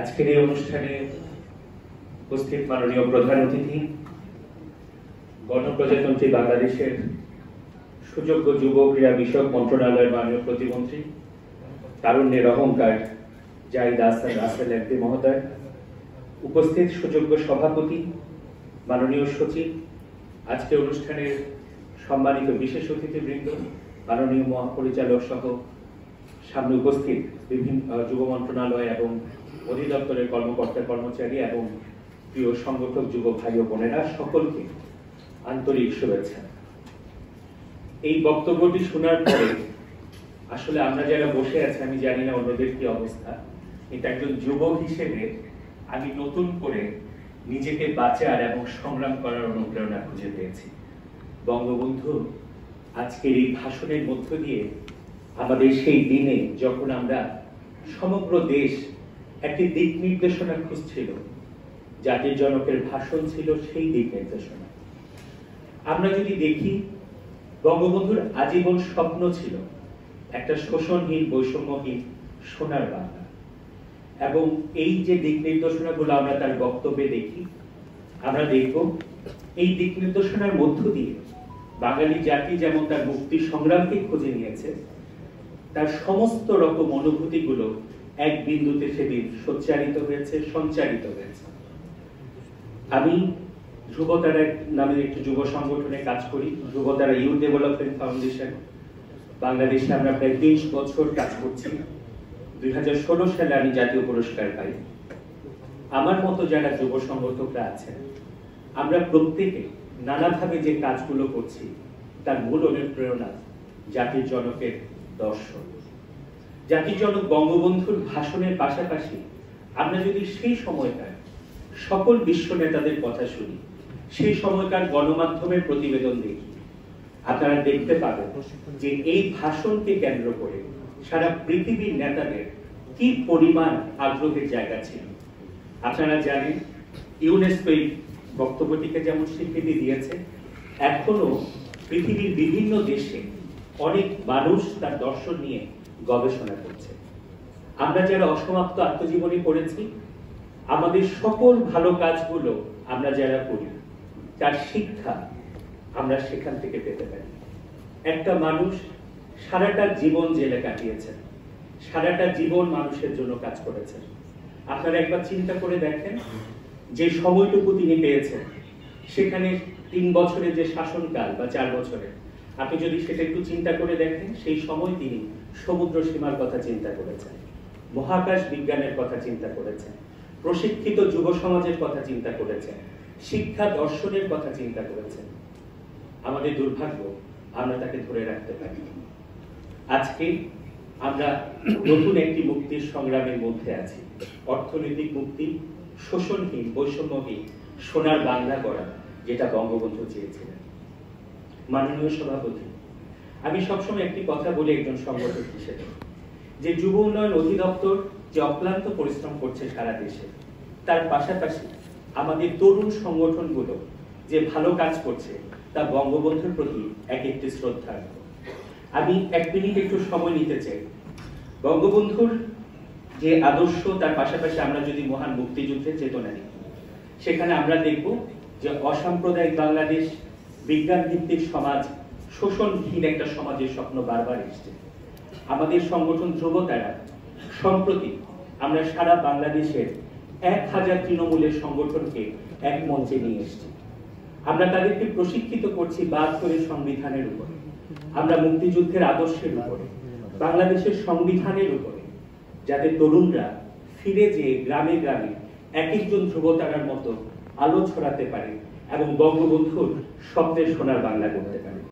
আজকের এই অনুষ্ঠানে উপস্থিত মাননীয় প্রধান অতিথি, গণপ্রজাতন্ত্রী বাংলাদেশের সুযোগ্য যুব ক্রীড়া বিষয়ক মন্ত্রণালয়ের মাননীয় প্রতিমন্ত্রী, তারুণ্যের অহংকার, জাহিদ আহসান রাসেল একদি মহোদয়, উপস্থিত সুযোগ্য সভাপতি, মাননীয় সচিব, আজকে অনুষ্ঠানের সম্মানিত বিশেষ অতিথিবৃন্দ, মাননীয় মহাপরিচালক সহ সামনে উপস্থিত বিভিন্ন যুব মন্ত্রণালয় এবং অধিদপ্তরের কর্মকর্তা কর্মচারী এবং প্রিয় সংগঠক, যুব ভাই ও বোনেরা সকলকে আন্তরিক শুভেচ্ছা। এই বক্তব্যটি শোনার পরে আসলে আমরা যারা বসে আছি, আমি জানি না অন্যদের কি অবস্থা, কিন্তু একজন যুবক হিসেবে আমি নতুন করে নিজেকে বাঁচার এবং সংগ্রাম করার অনুপ্রেরণা খুঁজে পেয়েছি। বঙ্গবন্ধু, আজকের এই ভাষণের মধ্য দিয়ে আমাদের সেই দিনে যখন আমরা সমগ্র দেশ একটি দিক নির্দেশনা খুঁজছিল, জাতির জনকের ভাষণ ছিল সেই দিক নির্দেশনা। আমরা যদি দেখি, বঙ্গবন্ধুর আজীবন স্বপ্ন ছিল একটা শোষণহীন, বৈষম্যহীন সোনার বাংলা। এবং এই যে দিক নির্দেশনাগুলো আমরা তার বক্তব্যে দেখি, আমরা দেখব এই দিক নির্দেশনার মধ্য দিয়ে বাঙালি জাতি যেমন তার মুক্তি সংগ্রামকে খুঁজে নিয়েছে, তার সমস্ত রকম অনুভূতিগুলো এক বিন্দুতে সেদিন সচ্চারিত হয়েছে, সঞ্চারিত হয়েছে। আমি ধ্রুবতারা নামের একটি যুব সংগঠনে কাজ করি ধ্রুবতারা ইউথ ডেভেলপমেন্ট ফাউন্ডেশন। বাংলাদেশে আমরা প্রায় তেইশ বছর কাজ করছি। দুই হাজার ষোলো সালে আমি জাতীয় পুরস্কার পাই। আমার মতো যারা যুব সংগঠকরা আছেন, আমরা প্রত্যেকে নানাভাবে যে কাজগুলো করছি, তার মূল অনুপ্রেরণা জাতির জনকের দর্শন। জাতির জনক বঙ্গবন্ধুর ভাষণের পাশাপাশি আমরা যদি সেই সময়কার সকল বিশ্ব নেতাদের কথা শুনি, সেই সময়কার গণমাধ্যমের প্রতিবেদন দেখি, আপনারা দেখতে পাবেন যে এই ভাষণকে কেন্দ্র করে সারা পৃথিবীর নেতাদের কি পরিমাণ আগ্রহের জায়গা ছিল। আপনারা জানেন, ইউনেস্কো এই বক্তব্যটিকে যেমন স্বীকৃতি দিয়েছে এখনও পৃথিবীর বিভিন্ন দেশে অনেক মানুষ তার দর্শন নিয়ে গবেষণা করছে। আমরা যারা অসমাপ্ত আত্মজীবনী পড়েছি, আমাদের সকল ভালো কাজগুলো আমরা যারা করি, তার শিক্ষা আমরা সেখান থেকে পেতে পারি। একটা মানুষ সারাটা জীবন জেলে কাটিয়েছেন, সারাটা জীবন মানুষের জন্য কাজ করেছেন। আপনারা একবার চিন্তা করে দেখেন, যে সময়টুকু তিনি পেয়েছেন, সেখানে তিন বছরের যে শাসনকাল বা চার বছরের আপনি যদি সেটা একটু চিন্তা করে দেখেন, সেই সময় তিনি সমুদ্র সীমার কথা চিন্তা করেছেন, মহাকাশ বিজ্ঞানের কথা চিন্তা করেছেন, প্রশিক্ষিত যুব সমাজের কথা চিন্তা করেছেন, শিক্ষা দর্শনের কথা চিন্তা করেছেন। আমাদের দুর্ভাগ্য, আমরা তাকে ধরে রাখতে পারি। আজকে আমরা নতুন একটি মুক্তির সংগ্রামের মধ্যে আছি। অর্থনৈতিক মুক্তি, শোষণহীন, বৈষম্যহীন, সোনার বাংলা করা যেটা বঙ্গবন্ধু চেয়েছিলেন। মাননীয় সভাপতি, আমি সবসময় একটি কথা বলি একজন সংগঠক হিসেবে, যে যুব উন্নয়ন অধিদপ্তর যে অক্লান্ত পরিশ্রম করছে সারা দেশে, তার পাশাপাশি আমাদের তরুণ সংগঠনগুলো যে ভালো কাজ করছে, তা বঙ্গবন্ধুর প্রতি এক একটি শ্রদ্ধা আমি এক মিনিট একটু সময় নিতে চাই। বঙ্গবন্ধুর যে আদর্শ, তার পাশাপাশি আমরা যদি মহান মুক্তিযুদ্ধের চেতনা নিই, সেখানে আমরা দেখব যে অসাম্প্রদায়িক বাংলাদেশ বিজ্ঞান ভিত্তিক সমাজ, শোষণহীন একটা সমাজের স্বপ্ন বারবার এসছে। আমাদের সংগঠন ধ্রুবতারা, সম্প্রতি আমরা সারা বাংলাদেশের এক হাজার তৃণমূলের সংগঠনকে এক মঞ্চে নিয়ে এসেছি। আমরা তাদেরকে প্রশিক্ষিত করছি বাহাত্তরের সংবিধানের উপরে। আমরা মুক্তিযুদ্ধের আদর্শের উপরে, বাংলাদেশের সংবিধানের উপরে, যাতে তরুণরা ফিরে যেয়ে গ্রামে গ্রামে এক একজন ধ্রুবতারার মতো আলো ছড়াতে পারে এবং বঙ্গবন্ধুর স্বপ্নের সোনার বাংলা করতে পারে।